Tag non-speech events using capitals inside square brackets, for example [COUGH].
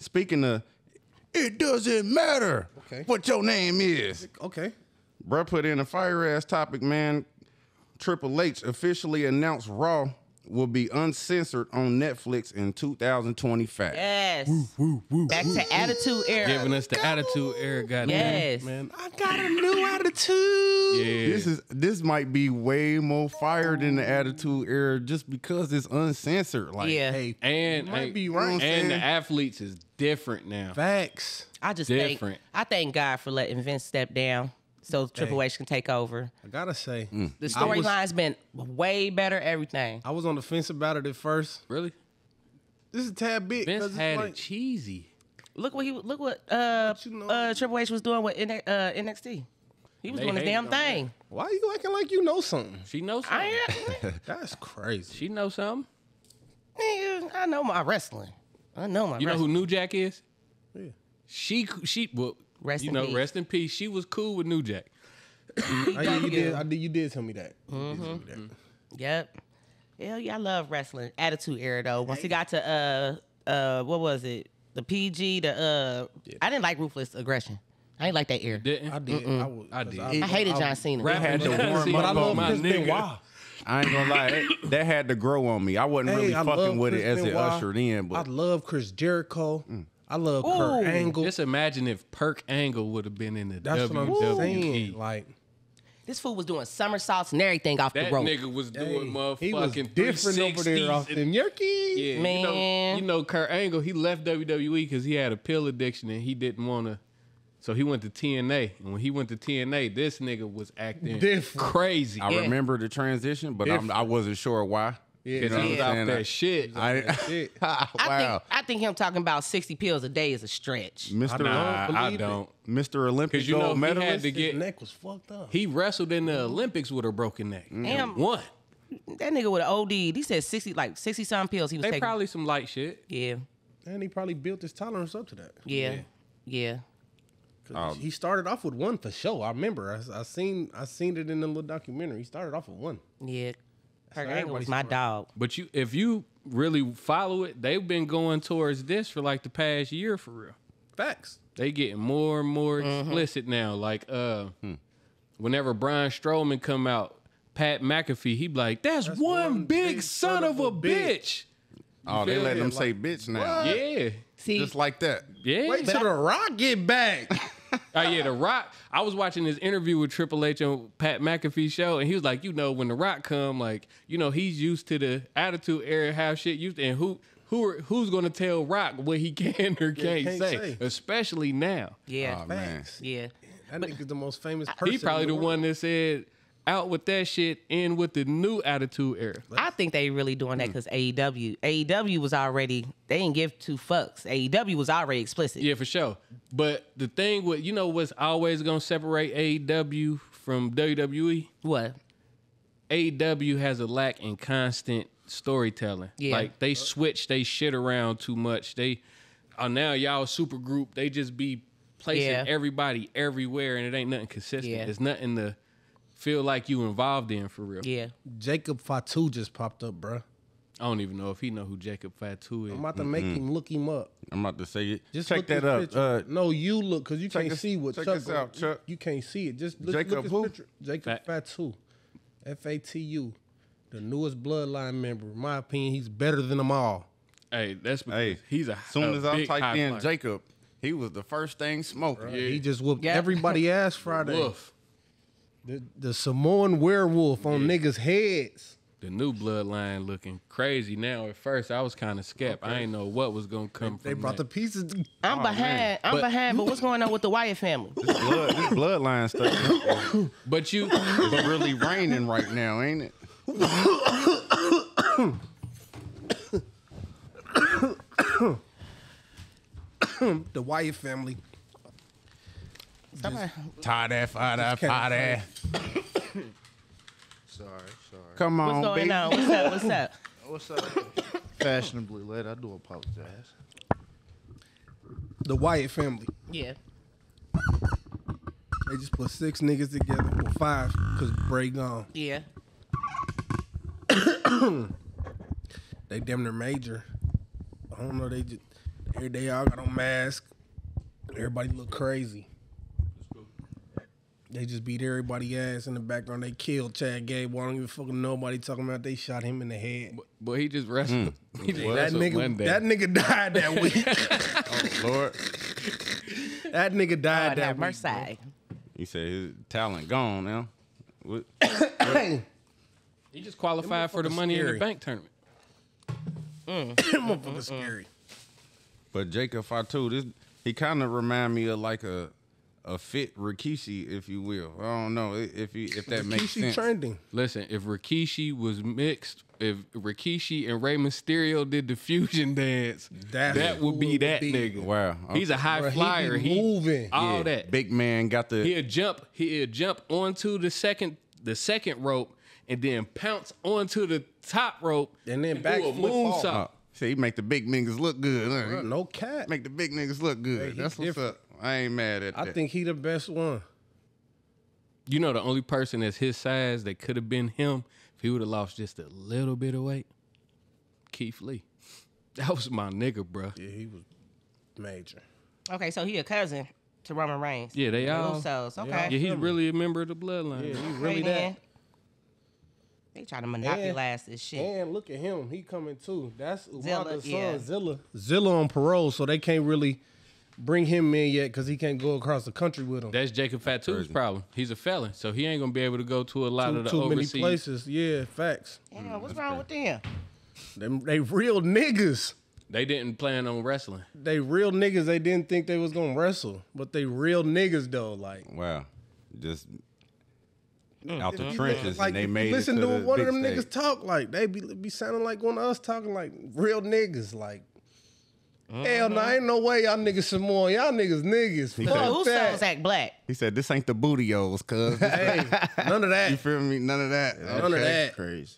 speaking of, it doesn't matter Okay. what your name is. Okay. Bruh put in a fire ass topic, man. Triple H officially announced Raw will be uncensored on Netflix in 2025. Yes. Back to attitude era. Giving us the attitude era, goddamn. Yes. Man. I got a new attitude. Yeah. This is this might be way more fire than the Attitude Era just because it's uncensored. Like, Yeah. Hey, and you might and- be right. And the athletes is different now. Facts. I just Different. think I thank God for letting Vince step down so Triple H can take over. I gotta say, The storyline's been way better. Everything. I was on the fence about it at first. Really? This is a tad bit. 'cause Vince it's had like, it cheesy. Look what he look what uh, you know- uh Triple H was doing with N- uh, NXT. He was They doing his hated damn on that. thing. Why are you acting like you know something? She knows something. I ain't, [LAUGHS] That's crazy. She knows something. nigga, I know my wrestling. I know my You know who wrestling. New Jack is? Yeah. She she well Rest you in know peace. rest in peace. She was cool with New Jack. I, yeah, you you. did. I did. You did tell me that. You did tell me Mm-hmm. that. Yep. Hell yeah, I love wrestling. Attitude era though. Once he got to uh uh what was it? The PG, the uh I didn't like ruthless aggression. I ain't like that era. Didn't I did. I, would, I 'cause did. I hated John Cena. Rap had to warm up But I on love my nigga. I ain't gonna lie, that, that had to grow on me. I wasn't Hey, really I fucking with Chris it as it Benoit. ushered in, But I love Chris Jericho. Mm. I love Ooh. Kurt Angle. Just imagine if Kurt Angle would have been in the That's what I'm WWE. saying. Like This fool was doing somersaults and everything off That the rope. That nigga was hey, doing motherfucking he was different over there off and- them yerkies. Yeah, You Man. know, you know, Kurt Angle, he left WWE because he had a pill addiction and he didn't want to. So he went to TNA, and when he went to TNA, this nigga was acting Different. crazy. I Yeah. remember the transition, but I'm, I wasn't sure why. Yeah, Because he was what I'm saying? that shit. I, shit. I [LAUGHS] [LAUGHS] wow, think I think him talking about sixty pills a day is a stretch. Mr. Nah, don't I don't. Mr. Olympic Because you know gold he had medalist. to His get. neck was fucked up. He wrestled in the Olympics with a broken neck. Mm-hmm. Damn. One. That nigga with an OD, he said sixty like sixty some pills he was They taking. probably some light shit. yeah, and he probably built his tolerance up to that. yeah, yeah. 'Cause he started off with one for sure. I remember. I, I seen. I seen it in the little documentary. He started off with one. Yeah. Kurt how Angle was my dog. But you, if you really follow it, they've been going towards this for like the past year for real. Facts. They getting more and more Mm-hmm. explicit now. Like uh whenever Braun Strowman come out, Pat McAfee, he be like, that's, one, big, son of a bitch. oh, they feel let me? them say bitch now. Yeah. See, Just like that. Yeah. Wait till the Rock get back. [LAUGHS] Oh yeah, The Rock. I was watching this interview with Triple H on Pat McAfee show, and he was like, you know, when The Rock come, like, you know, he's used to the attitude era, how shit used, to, and who who are, who's gonna tell Rock what he [LAUGHS] can or can't, can't say, say. especially now. yeah, Oh, man. Facts. yeah. That nigga's the most famous person. He probably in the world. one that said, out with that shit, in with the new attitude era. I think they really doing that mm. because AEW, AEW was already they didn't give two fucks. AEW was already explicit. Yeah, for sure. But the thing with you know what's always gonna separate AEW from WWE? What? AEW has a lack in constant storytelling. Yeah. Like they switch they shit around too much. They are now y'all super group. They just be placing Yeah. everybody everywhere and it ain't nothing consistent. Yeah. It's nothing to feel like you involved in for real. Yeah. Jacob Fatu just popped up, bruh. I don't even know if he know who Jacob Fatu is. I'm about to make him look him up. I'm about to say it. Just Check look that up. Uh, no, you look because you check can't this- see what check Chuck. this out, you- Chuck. You, can't see it. Just look, Jacob look his who? picture. Jacob Fat- Fatu, F A T U, the newest bloodline member. In my opinion, he's better than them all. Hey, that's because hey, he's a soon a as I big high typed in flyer. Jacob, he was the first thing smoking. He just whooped Yeah. everybody ass [LAUGHS] Friday. Woof. The, the Samoan werewolf on niggas' heads. The new bloodline looking crazy now. At first, I was kind of skept. I didn't know what was gonna come from. They from brought the pieces. I'm oh, behind. I'm But- behind. But [LAUGHS] what's going on with the Wyatt family? Blood, this bloodline stuff [LAUGHS] But you, it's really raining right now, ain't it? [COUGHS] The Wyatt family. Somebody- Tie that, fire that, fire that. [COUGHS] Sorry, sorry. Come What's on, going baby. on? What's up? What's up? [COUGHS] What's up? Fashionably late. I do apologize. The Wyatt family. Yeah. They just put six niggas together. Well, five, because Bray gone. Yeah. [COUGHS] They damn near major. I don't know. They just Here they all got on mask. Everybody look crazy. They just beat everybody ass in the background. They killed Chad Gable. I don't even fucking know nobody talking about they shot him in the head. But he just wrestled. Mm. [LAUGHS] He just that nigga, one that nigga died that week. [LAUGHS] Oh, Lord. [LAUGHS] that nigga died oh, God that have week. mercy. He said his talent gone now. What? [COUGHS] he just qualified for the motherfuckers money in the bank tournament. Mm. [COUGHS] That motherfucker scary. But Jacob Fatu, this he kind of remind me of like a a fit Rikishi, if you will. I don't know if he, if that makes Rikishi sense. trending. Listen, if Rikishi was mixed, if Rikishi and Rey Mysterio did the fusion [LAUGHS] dance, That's that would be it that be. nigga. Wow. He's a high Bruh, he be flyer. He, moving. all Yeah, that. big man got the He'll jump. He'll jump onto the second the second rope and then pounce onto the top rope And then do back a flip off. uh, moonsault. see he make the big niggas look good. huh? No cat. Make the big niggas look good. Hey, That's what's different. up. I ain't mad at I that. think he the best one. You know the only person that's his size that could have been him if he would have lost just a little bit of weight. Keith Lee. That was my nigga, bro. Yeah, he was major. Okay, so he a cousin to Roman Reigns. Yeah, they The all. Usos. Okay. Yeah, he's really a member of the bloodline. Yeah, he really then. that. They trying to monopolize this shit. And look at him, he coming too. That's Zilla, Umaga's son, yeah. Zilla. Zilla on parole, so they can't really bring him in yet because he can't go across the country with him. That's Jacob Fatu's problem. He's a felon, so he ain't gonna be able to go to a lot Too, of the too many overseas. places. Yeah, facts. Damn, what's wrong with them? Them, they real niggas. They didn't plan on wrestling. They real niggas. They didn't think they was gonna wrestle, but they real niggas though. Like, wow. Just Mm. out the trenches like and they if made listen it to to the one big of them stage. niggas talk, like they be be sounding like one of us talking like real niggas. Like, hell no, mm-hmm. ain't no way y'all niggas some more. Y'all niggas niggas. said- Well, Fuck Usos that. act black. He said, "This ain't the bootios, cuz." Hey, none of that. [LAUGHS] you feel me? None of that. None of that. Crazy.